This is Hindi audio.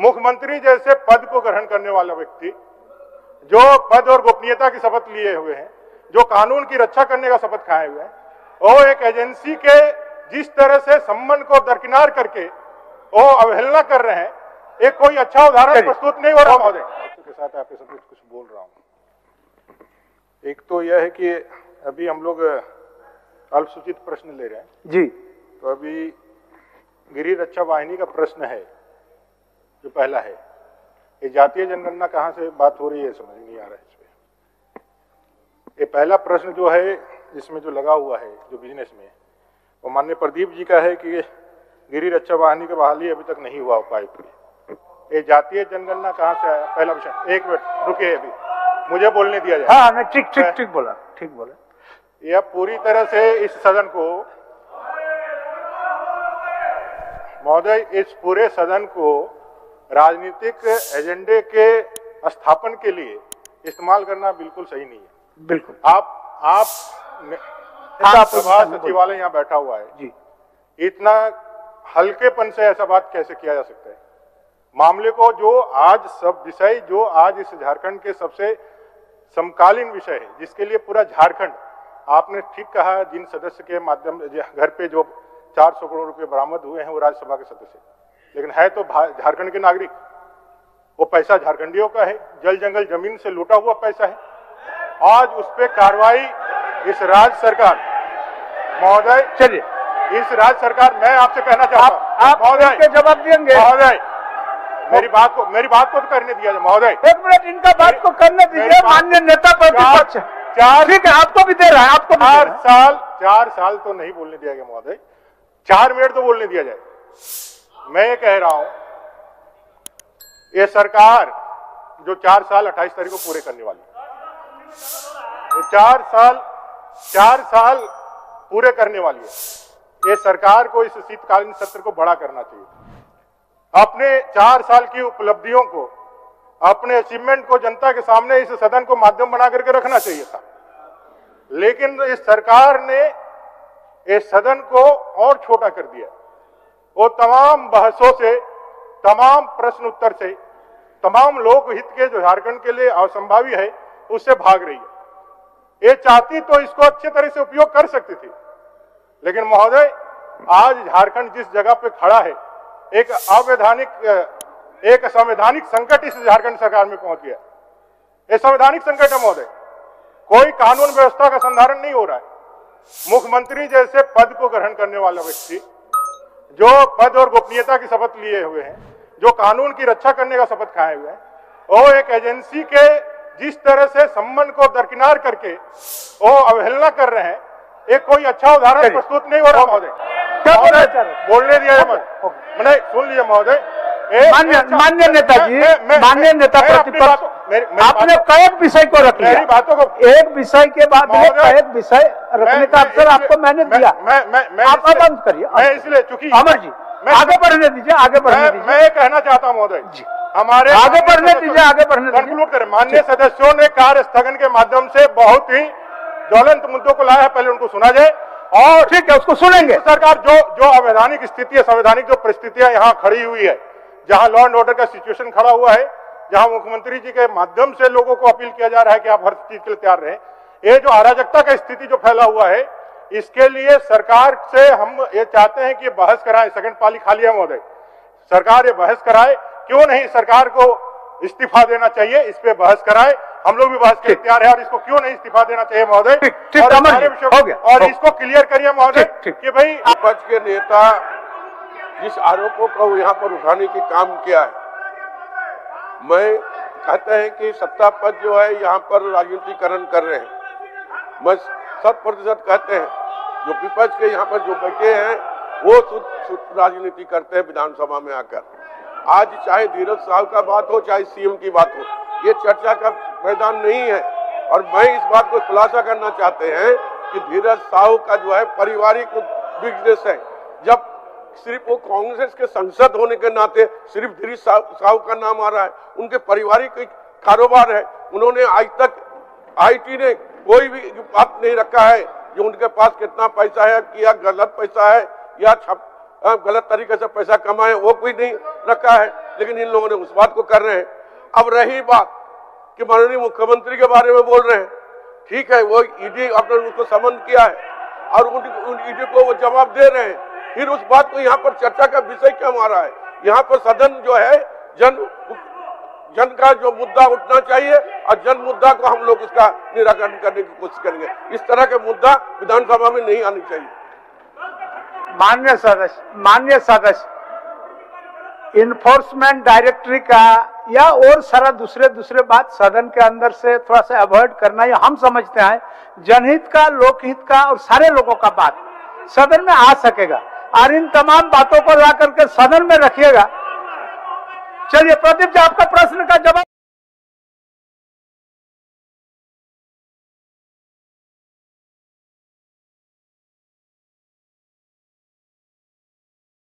मुख्यमंत्री जैसे पद को ग्रहण करने वाला व्यक्ति जो पद और गोपनीयता की शपथ लिए हुए हैं जो कानून की रक्षा करने का शपथ खाए हुए हैं वो एक एजेंसी के जिस तरह से संबंध को दरकिनार करके वो अवहेलना कर रहे हैं एक कोई अच्छा उदाहरण प्रस्तुत नहीं हो रहा महोदय। के साथ आपके कुछ बोल रहा हूँ। एक तो यह है कि अभी हम लोग अल्पसूचित प्रश्न ले रहे हैं। जी। तो अभी गिरी रक्षा वाहिनी का प्रश्न है। जो पहला है। ये जातीय जनगणना कहाँ से बात हो रही है समझ नहीं आ रहा है इसमें ये पहला प्रश्न जो है इसमें जो लगा हुआ है जो बिज़नेस में वो माननीय प्रदीप जी का है कि गिरी रक्षा वाहिनी की बहाली अभी तक नहीं हुआ उपायुक्त की। ये जातीय जनगणना कहाँ से आया? पहला विषय एक मिनट रुके अभी। मुझे बोलने दिया जाए। हाँ ठीक ठीक ठीक बोला ठीक बोला। यह पूरी तरह से इस सदन को महोदय इस पूरे सदन को राजनीतिक एजेंडे के स्थापन के लिए इस्तेमाल करना बिल्कुल सही नहीं है। बिल्कुल। आप आप आप सभा सचिवालय यहाँ बैठा हुआ है। जी। इतना हल्केपन से ऐसा बात कैसे किया जा सकता है? मामले को जो आज सब विषय जो आज इस झारखंड के सबसे समकालीन विषय है जिसके लिए पूरा झारखंड आपने ठीक कहा जिन सदस्य के माध्यम घर पे जो 400 करोड़ रुपए बरामद हुए हैं वो राज्यसभा के सदस्य। लेकिन है तो झारखंड के नागरिक। वो पैसा झारखंडियों का है जल जंगल ज़मीन से लूटा हुआ पैसा है। आज उस पर कार्रवाई इस राज्य सरकार महोदय चलिए। इस राज्य सरकार मैं आपसे कहना चाहता आप महोदय जवाब देंगे। महोदय मेरी बात को मेरी बात को तो करने दिया जाए महोदय। एक मिनट इनका बात को करने दीजिए माननीय नेता प्रतिपक्ष चार- ठीक है आपको भी दे रहा है आपको चार साल चार साल तो नहीं बोलने दिया गया महोदय। चार मिनट तो बोलने दिया जाए। मैं ये कह रहा हूँ, ये सरकार जो चार साल अट्ठाईस तारीख को पूरे करने वाली है। चार साल चार साल पूरे करने वाली है। ये सरकार को इस शीतकालीन सत्र को बड़ा करना चाहिए। अपने चार साल की उपलब्धियों को, अपने अचीवमेंट को जनता के सामने इस सदन को माध्यम बना करके रखना चाहिए था। लेकिन इस सरकार ने इस सदन को और छोटा कर दिया वो तमाम बहसों से, तमाम प्रश्न उत्तर से, तमाम लोक हित के जो झारखंड के लिए असंभावी है, उससे भाग रही है। ये चाहती तो इसको अच्छे तरह से उपयोग कर सकती थी, लेकिन महोदय, आज झारखंड जिस जगह पे खड़ा है, एक अवैधानिक, एक संवैधानिक संकट इस झारखंड सरकार में पहुँच गया। ये संवैधानिक संकट है महोदय। कोई कानून व्यवस्था का संधारण नहीं हो रहा है। मुख्यमंत्री जैसे पद को ग्रहण करने वाला व्यक्ति जो पद और गोपनीयता की शपथ लिए हुए हैं जो कानून की रक्षा करने का शपथ खाए हुए हैं वो एक एजेंसी के जिस तरह से संबंध को दरकिनार करके वो अवहेलना कर रहे हैं एक कोई अच्छा उदाहरण प्रस्तुत नहीं हो रहा महोदय। बोलने दिया मैंने सुन लीजिए महोदय। मान्य अच्छा- मान्य नेताजी मैं- मैं- मान्य नेता बातों- मेरी- आपने कई विषय को रख मेरी लिया बातों को एक विषय के बाद में एक विषय रखने का अवसर आपको मैंने दिया। मैं मैं मैं आप बंद करिए। मैं इसलिए चूँकि अमर जी मैं- आगे बढ़ने दीजिए आगे बढ़ने दीजिए। मैं कहना चाहता हूँ महोदय। जी। हमारे आगे बढ़ने दीजिए आगे बढ़ने कंक्लूड करें। माननीय सदस्यों ने कार्य स्थगन के माध्यम से बहुत ही ज्वलंत मुद्दों को लाया है पहले उनको सुना जाए। और ठीक है उसको सुनेंगे। सरकार जो जो अवैधानिक स्थिति है संवैधानिक जो परिस्थितियाँ यहाँ खड़ी हुई है जहाँ लॉ एंड ऑर्डर का सिचुएशन खड़ा हुआ है जहाँ मुख्यमंत्री जी के माध्यम से लोगों को अपील किया जा रहा है कि आप हर चीज़ के लिए तैयार रहें ये जो अराजकता का स्थिति जो फैला हुआ है इसके लिए सरकार से हम ये चाहते हैं कि बहस कराएँ सेकंड पाली खाली है महोदय सरकार ये बहस कराए क्यों नहीं सरकार को इस्तीफा देना चाहिए इस पे बहस कराए हम लोग भी बहस के तैयार है और इसको क्यों नहीं इस्तीफा देना चाहिए महोदय और हो इसको क्लियर करिए महोदय। कि भाई विपक्ष के नेता जिस आरोपों को यहाँ पर उठाने की काम किया है मैं कहते हैं कि सत्ता पद जो है, यहाँ पर राजनीतिकरण कर रहे हैं। मैं शत प्रतिशत कहते हैं, जो विपक्ष के यहाँ पर जो बैठे हैं, वो राजनीति करते हैं विधानसभा में आकर। आज चाहे धीरज साहब का बात हो, चाहे सीएम की बात हो, ये चर्चा का मैदान नहीं है। और मैं इस बात को खुलासा करना चाहते हैं कि धीरज साहू का जो है, पारिवारिक बिज़नेस है। जब सिर्फ़ वो कांग्रेस के संसद होने के नाते सिर्फ़ धीरज साहू का नाम आ रहा है। उनके पारिवारिक कारोबार है। उन्होंने आज तक आईटी ने कोई भी बात नहीं रखा है जो उनके पास कितना पैसा है या गलत पैसा है या गलत तरीके से पैसा कमाए वो कोई नहीं रखा है। लेकिन इन लोगों ने उस बात को कर रहे हैं। अब रही बात कि माननीय मुख्यमंत्री के बारे में बोल रहे हैं। ठीक है वो ईडी अपने उसको समन किया है और उन, ईडी को वो जवाब दे रहे हैं। फिर उस बात को यहाँ पर चर्चा का विषय क्यों रहा है? यहाँ पर सदन जो है, जन जन का जो मुद्दा उठना चाहिए और जन मुद्दा को हम लोग उसका निराकरण करने की कोशिश करेंगे। इस तरह के मुद्दा विधानसभा में नहीं आनी चाहिए। मान्य सदस्य मान्य सदस्य इन्फोर्समेंट डायरेक्टरी का या और सारा दूसरे दूसरे बात सदन के अंदर से थोड़ा सा अवॉइड करना, ये हम समझते हैं। जनहित का, लोकहित का और सारे लोगों का बात सदन में आ सकेगा। और इन तमाम बातों को ला करके सदन में रखिएगा। चलिए, प्रदीप जी, आपका प्रश्न का जवाब